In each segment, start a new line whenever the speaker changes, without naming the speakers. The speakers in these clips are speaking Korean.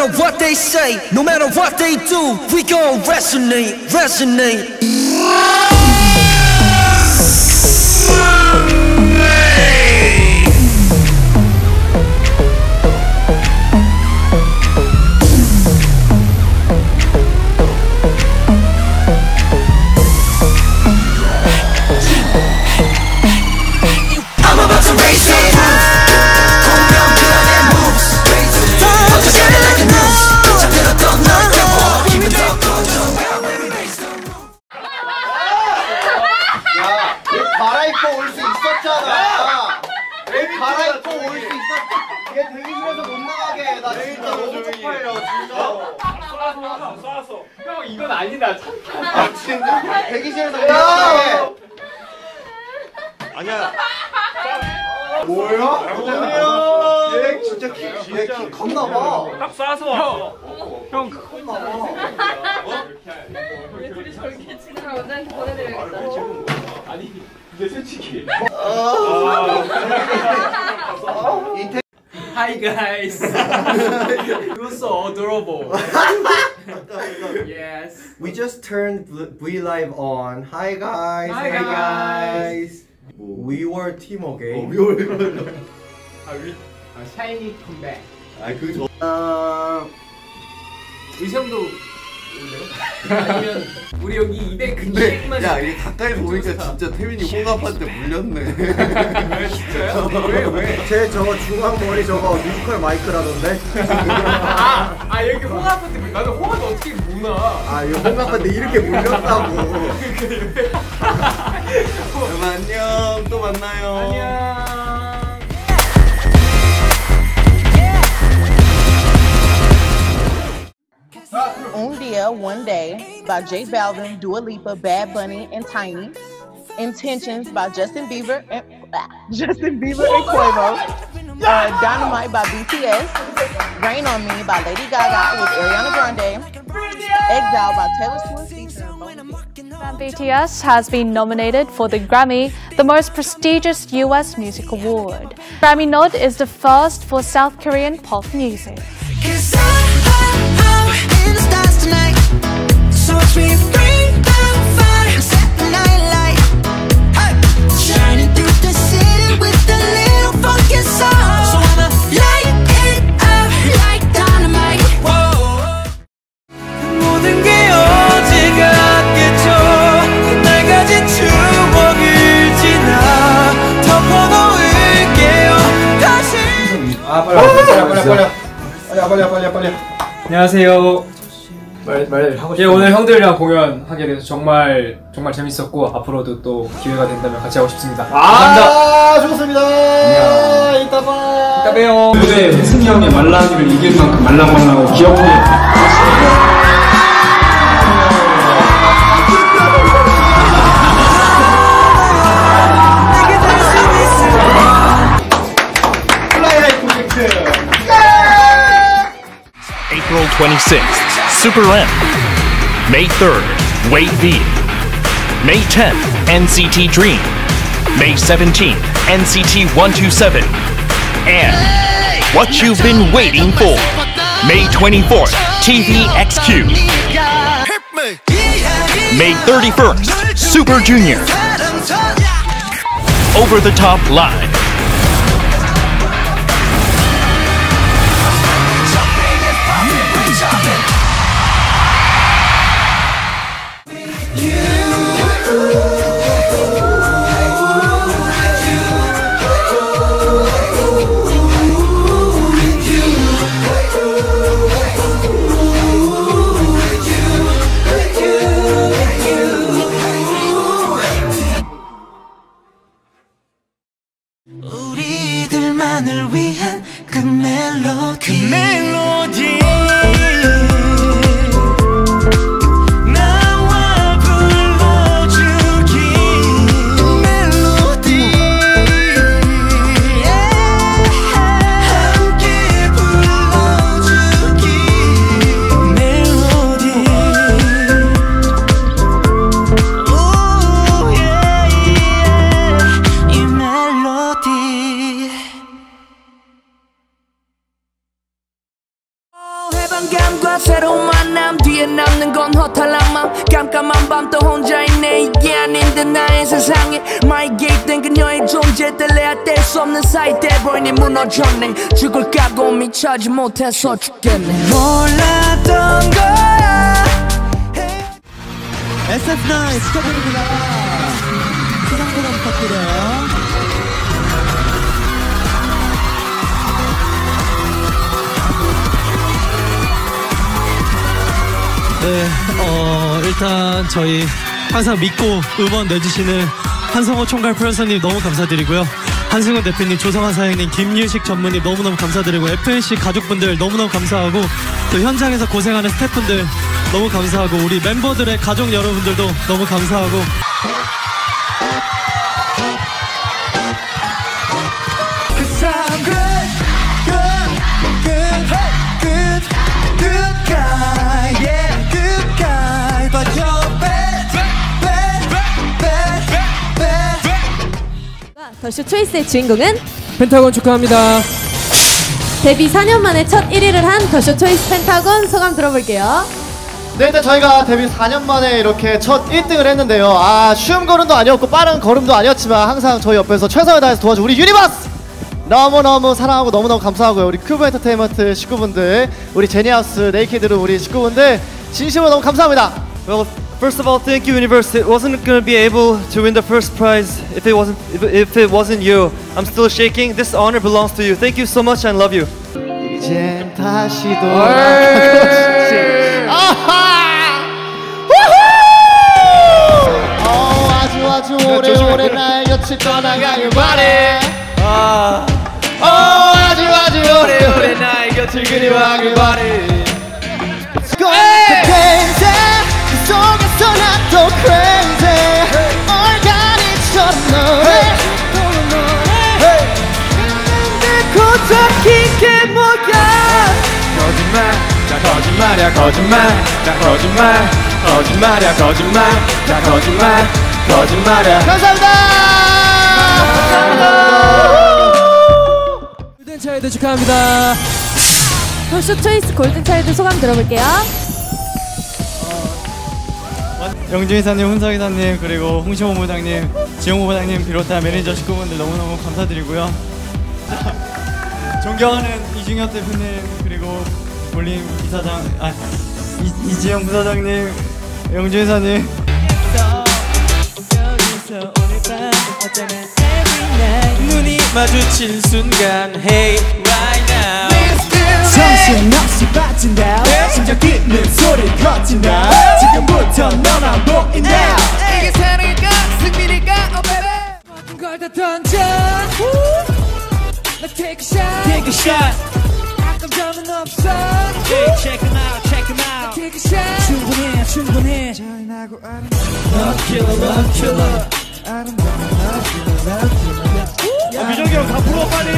Matter what they say, no matter what they do, we gon' resonate, resonate.
아니야.
뭐야?
안녕.
얘 진짜 키, 얘키 컸나 봐.
딱 쏴서 왔어. 형
원장님 보내드려야겠다.
아니 근데 솔직히. Hi guys. You're so adorable. yes.
We just turned V Live on. Hi guys.
Hi, guys.
We were team again.
아 위. 아 샤이니 컴백.
아그 저.
어,
의상도 올래요? 아니면 우리 여기 입에
근데
근육만.
야 이게 가까이 보니까 진짜 태민이 홍합한테 물렸네.
진짜요? 왜 왜?
제 저거 중앙 머리 저거 뮤지컬 마이크라던데.
아, 아 여기 홍합한테 물- 나는 홍합 어떻게 무나?
아, 이거 홍합한테 이렇게 물렸다고.
여러분 안녕 또 만나요.
안녕.
Un Dia, One Day by J Balvin, Dua Lipa, Bad Bunny, and Tiny. Intentions by Justin Bieber and ah, Justin Bieber and Quavo. Uh, Dynamite by BTS. Rain on Me by Lady Gaga with Ariana Grande. Exile by Taylor Swift.
BTS has been nominated for the Grammy, the most prestigious US music award. Grammy nod is the first for South Korean pop music.
아, 빨리 와, 빨리 와, 빨리 와, 빨리 와. 빨리 와, 빨리 와, 빨리 와, 빨리 와.
안녕하세요. 말, 말 하고 예, 오늘 형들이랑 공연 하게 돼서 정말 정말 재밌었고 앞으로도 또 기회가 된다면 같이 하고 싶습니다. 감사합니다.
아, 좋습니다. 이따 봐.
이따 봬요. 무대 승희 형의 말랑이를 이길 만큼 말랑말랑하고 귀엽고
April 26th, Super M. May 3rd, Wave V. May 10th, NCT Dream. May 17th, NCT 127. And what you've been waiting for, May 24th, TVXQ. May 31st, Super Junior. Over the Top Live.
무너졌네 죽을 각오 미쳐지 못해서 죽겠네 몰랐던 거야
SF9 축하드립니다. 수상 소감 부탁드려요.
네, 어, 일단 저희 항상 믿고 응원 내주시는 한성호 총괄 프로듀서님 너무 감사드리고요. 한승훈 대표님, 조성환 사장님, 김유식 전무님 너무너무 감사드리고 FNC 가족분들 너무너무 감사하고 또 현장에서 고생하는 스태프분들 너무 감사하고 우리 멤버들의 가족 여러분들도 너무 감사하고
더쇼 초이스의 주인공은
펜타곤 축하합니다.
데뷔 4년 만에 첫 1위를 한 더쇼 초이스 펜타곤 소감 들어볼게요.
네, 일단 저희가 데뷔 4년 만에 이렇게 첫 1등을 했는데요. 아, 쉬운 걸음도 아니었고 빠른 걸음도 아니었지만 항상 저희 옆에서 최선을 다해서 도와준 우리 유니버스! 너무너무 사랑하고 너무너무 감사하고요. 우리 큐브 엔터테인먼트 식구분들, 우리 제니하우스, 네이키드루 우리 식구분들 진심으로 너무 감사합니다.
Well, first of all, thank you, Universe. It wasn't gonna be able to win the first prize if it wasn't if, if it wasn't you. I'm still shaking. This honor belongs to you. Thank you so much and love you.
이젠 다시 돌아가고 싶지. 아하! 우후! 어, 아주 아주 오래오래 날 곁을 떠나가길 바래. 아, 어, 아주 아주 오래오래 날 곁을 그리워하길 바래. It's going to crazy. 그 속에 서 난또 crazy. 얼간이처럼 너를 근데 고작힌 게 뭐야?
거짓말. 나 거짓말이야 거짓말. 나 거짓말. 거짓말이야 거짓말. 나 거짓말. 거짓말이야.
골든차일드 축하합니다.
더쇼 초이스 골든차일드 소감 들어볼게요.
영준 이사님, 훈석 이사님, 그리고 홍시호 부장님, 지용 부장님 비롯한 매니저 식구분들 너무너무 감사드리고요. 존경하는 이중엽 대표님, 그리고 볼림 이사장, 아, 이, 이지영 부사장님, 영준 이사님.
눈이 마주친 순간 Hey right now.
정신없이 빠진다. 심장 뛰는 소리 커진다
take a shot Take a shot 아까운 점은 없어 Hey check him out check him out Take a shot 충분해 충분해 잔인하고 아름다운 Love killer love killer 아름다운 love killer love killer
미정이 형 다 불어 빨리.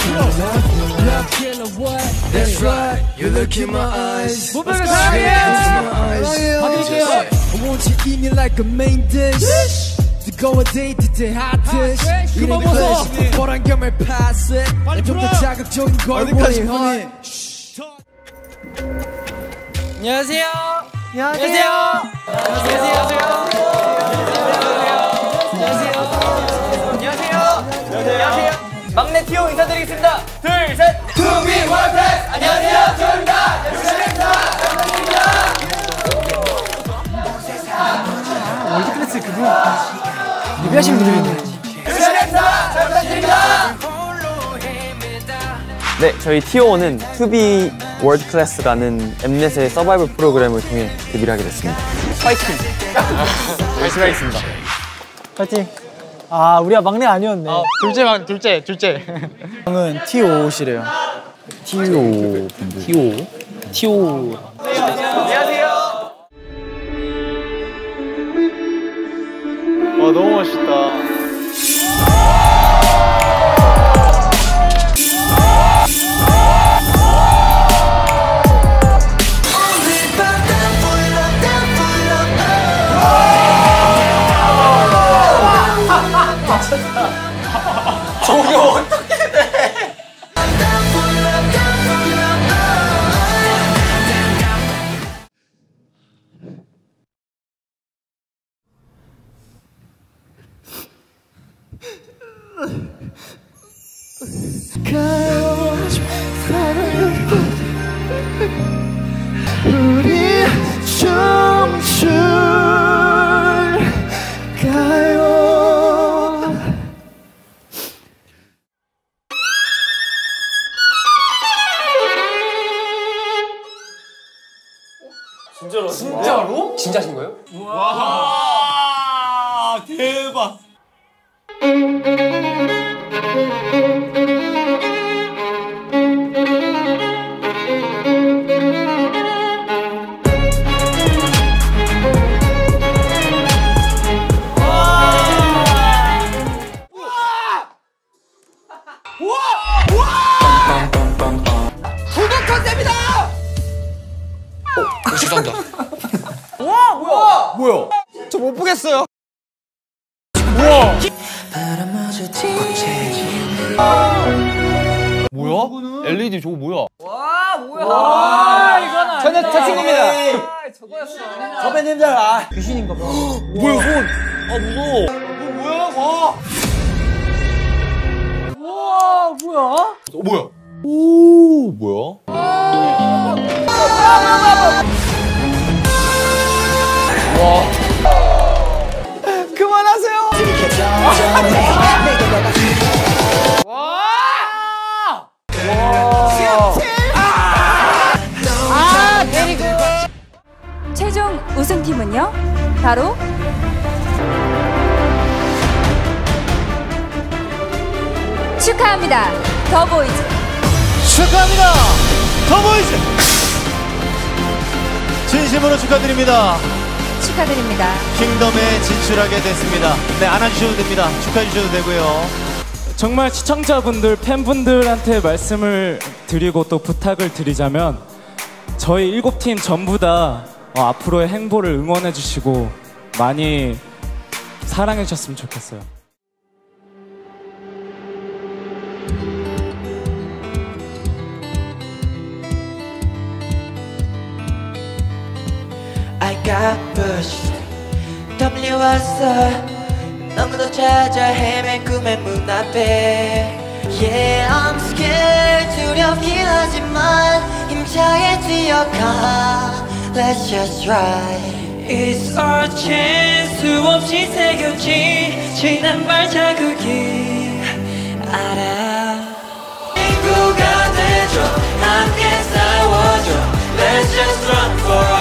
Love killer what That's right You look in my eyes 무병을 사랑해 받을게요 I want you eat me like a main dish 뜨거워 데이트 때 hot dish 이런 클래식 뽀란 겸을 파스 좀더 자극적인 걸 원해 honey 안녕하세요. 안녕하세요. 안녕하세요. 안녕하세요. 막내 티오 인사드리겠습니다. 둘셋. 투비 월프레스 안녕하세요. 티오입니다
월드클래스 그분 데뷔하신 분들이네요. 유시입니다. 잘 부탁드립니다.
네, 저희 T.O.는 투비 월드 클래스라는 엠넷의 서바이벌 프로그램을 통해 데뷔를 하게 됐습니다. 파이팅! 아, 열심히 하겠습니다.
파이팅! 아, 우리가 막내 아니었네.
아, 둘째 막 둘째, 둘째.
형은 T.O.시래요.
TO5. TO5. TO5.
와 너무 멋있다 정경 거예요?
와 대박 보겠어요 우와 뭐야? LED 저거 뭐야?
와 뭐야?
와, 저는 저 친구입니다.
저거였어.
선배님들 아 귀신인가 봐 뭐야 손? 아 무서워 어, 뭐야 와
우와 뭐야?
어, 뭐야? 오 뭐야? 그
우승팀은요? 바로 축하합니다. 더보이즈.
축하합니다. 더보이즈. 진심으로 축하드립니다.
축하드립니다.
킹덤에 진출하게 됐습니다. 네, 안아주셔도 됩니다. 축하해 주셔도 되고요.
정말 시청자분들, 팬분들한테 말씀을 드리고 또 부탁을 드리자면 저희 일곱 팀 전부 다 어, 앞으로의 행보를 응원해 주시고 많이 사랑해 주셨으면 좋겠어요.
Got pushed W 왔어 너무도 찾아 헤맨 꿈의 문 앞에 Yeah I'm scared 두렵긴 하지만 힘차게 뛰어가 Let's just try It's our chance 수없이 새겨진 지난 발자국이 알아 친구가 돼줘 함께 싸워줘 Let's just run for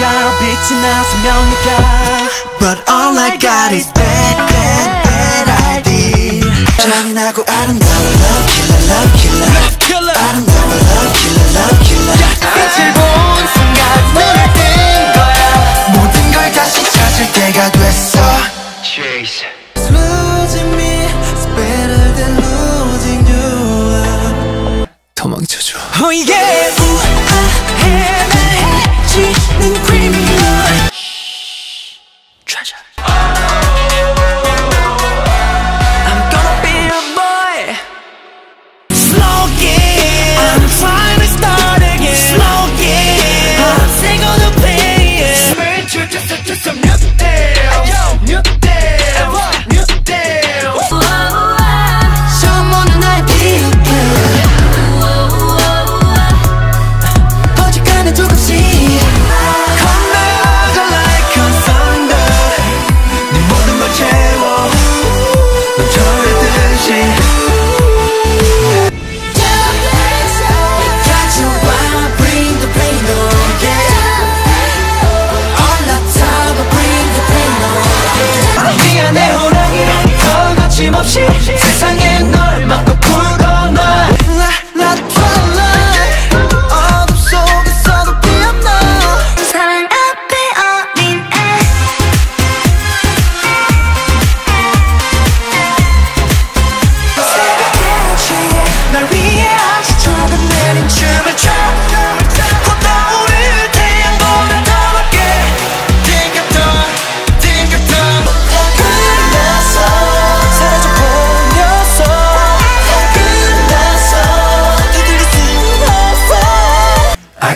가 빛이 나서 명가
But all I got is bad bad bad idea 잔인하고 아름다운 love killer love killer love killer 아름다운 love killer love killer 빛을 본 순간 눈에 뜬 거야 모든 걸 다시 찾을 때가 됐어 Chase Losing me is better than losing you 도망쳐줘 Oh yeah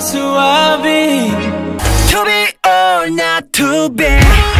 those I'll be To be or not to be.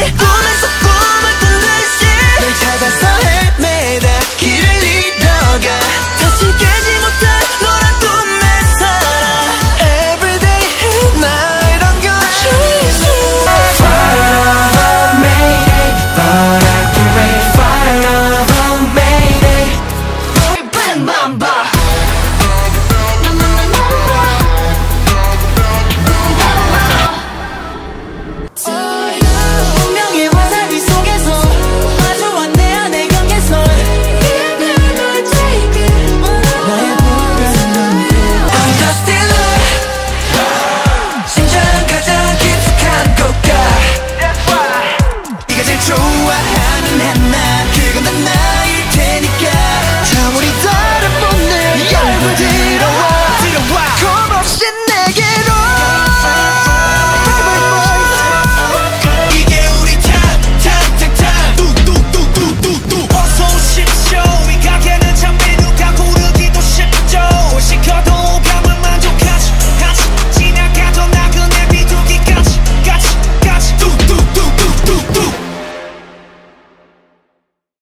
꿈에서